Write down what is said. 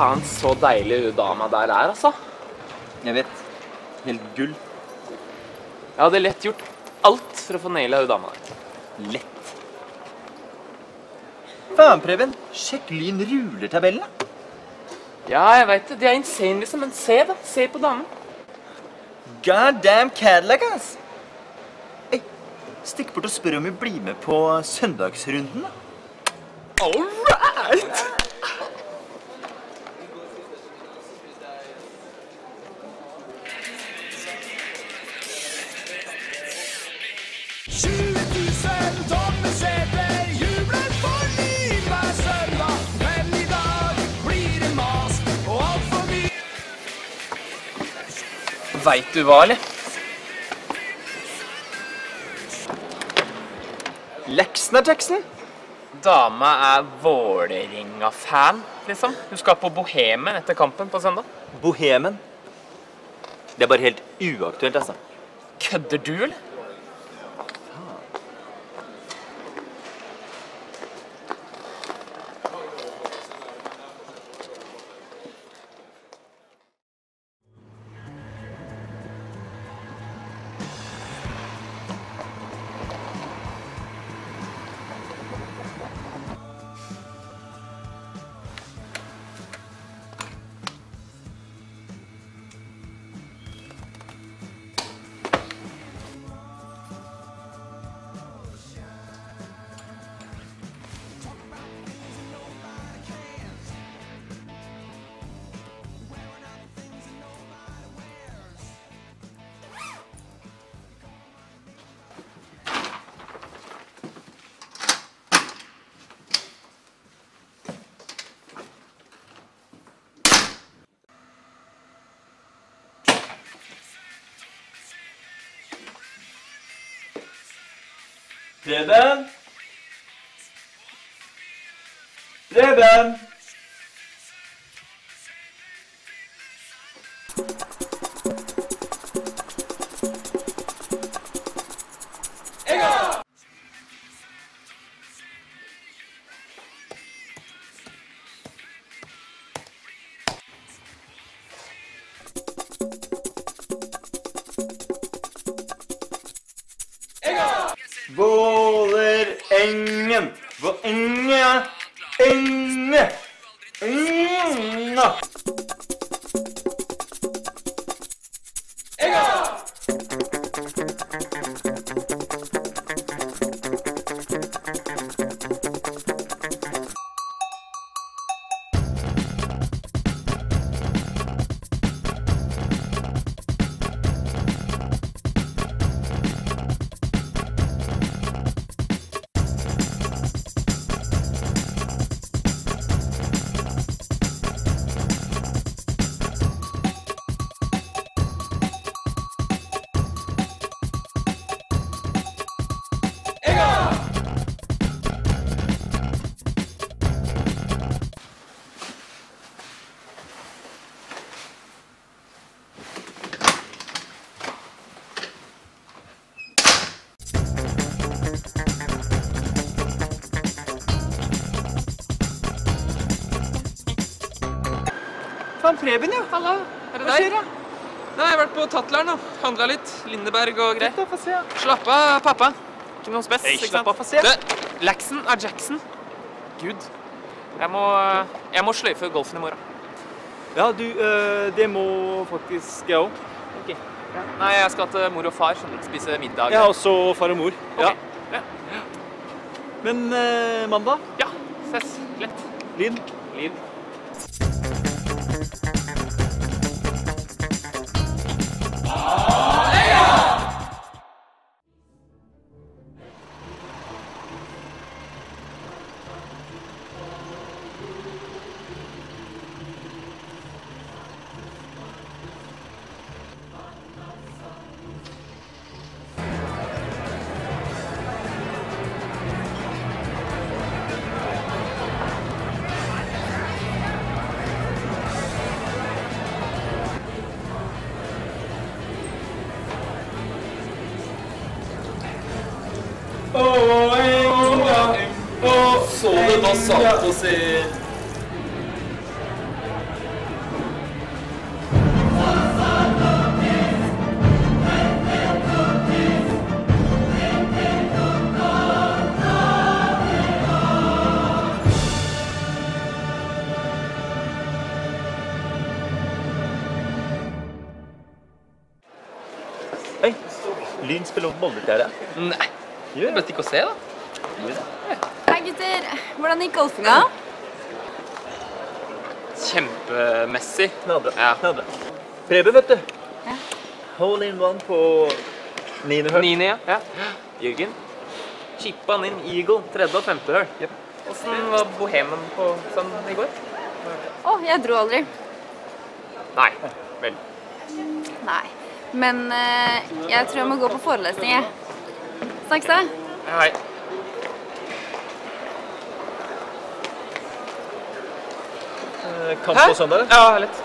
faen så deilig hun dama der er, altså. Jeg vet. Helt gull. Jeg hadde lett gjort alt for å få naila hun dama der. Lett. Faen, Preben. Sjekk Lyn ruler-tabellen, da. Ja, jeg veit det. De er insane, liksom. Men se, da. Se på damen. God damn Cadillac, ass. Hey, stikk bort og spør om vi blir med på søndagsrunden, da. All right! Veit du hva, eller? Leksen er Jackson. Dama er Vålerenga-fan, liksom. Hun skal på Bohemen etter kampen på søndag. Bohemen. Det er bare helt uaktuelt, altså. Kødder du, eller? Preben? Preben? yeah. Faen, Preben, ja. Hallo. er det Hva skjer, da? Nei, jeg har vært på Tatleren og handla litt. Lindeberg og greier. Få se. ja. Slapp av, pappa. Ikke noe spes. Hey, ikke slapp sant? av, få se. Du, Laxen er Jackson. Gud. Jeg må, jeg må sløyfe golfen i morgen. Ja, du, øh, det må faktisk jeg òg. Ok. Nei, jeg skal til mor og far skjønner du, spise middag. Har også far og mor. Ja. Ja. Men øh, mandag? ja. Ses. Lett. Lyd. Liv. Dos Santos i Lyn spiller mot Moldeklæret. Nei. Gjør det. Best ikke å se, da. Gjør det gutter. Hvordan gikk golfinga? Kjempemessig. Knallbra. Ja. knallbra. Preben, vet du. Ja. Hole in one på niende hull. Niende, ja. ja. Jørgen. Chippa han inn eagle, tredje og femte hull. Åssen var bohemen på sånn i går? Å, jeg dro aldri. Nei. Vel. Nei. Men uh, jeg tror jeg må gå på forelesning, jeg. Snakkes da. Hei. Kamp på søndag? Ja, litt.